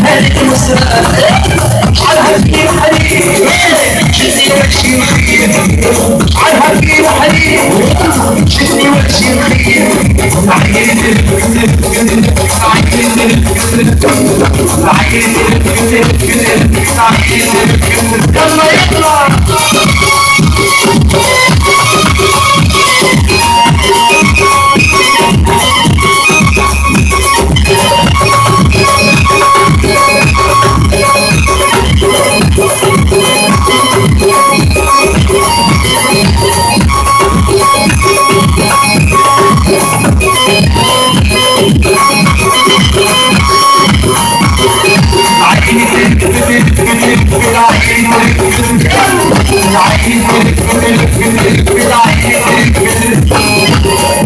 هلك مسرع حبيبي وحبيبي شفني وجهي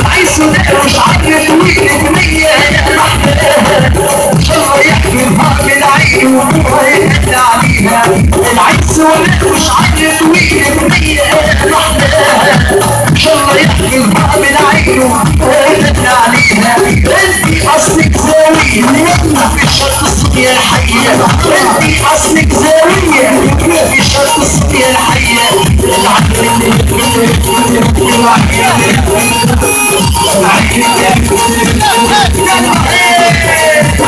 عايش وداخل شعري طويل بنية الله يحمي الهرب العين ونورها يهد عليها العيش وداخل شعري طويل بنية الله يحمي الهرب العين ونورها يهد عليها انتي اصلك زاوية ما في شرط الصبية الحية انتي اصلك زاوية ما في شرط الصبية الحية Hey!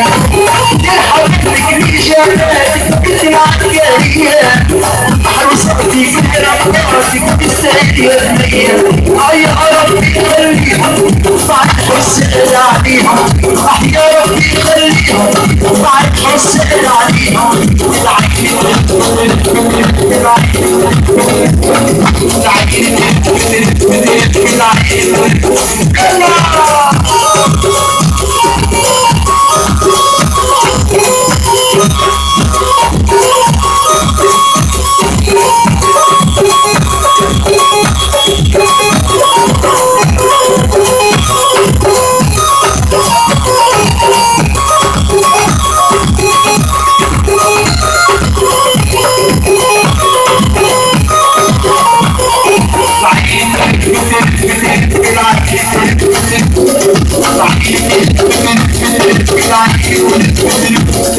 الحنية للحرب الحنية بنت معك هي في رقبتك بالسعيدة هي هيا ربي خليها بعد حسين عليها يا ربي خليها بعد حسين عليها العين العين العين العين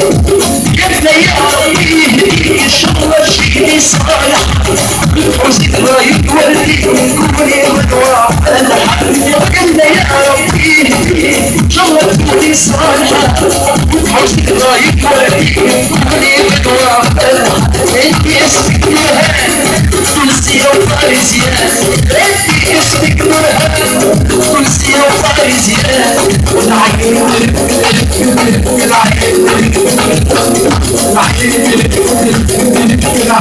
قلت يا ربي ان شاء الله شكلي صالح وذكريات والدي كوني غدوة قلت يا ربي ان شاء الله شكلي صالح وذكريات والدي كوني غدوة انت اسمك نهان تونسية وفارسية انت اسمك نهان تونسية وفارسية والعين والعين I can't feel it, feel it, feel it, feel it, feel it,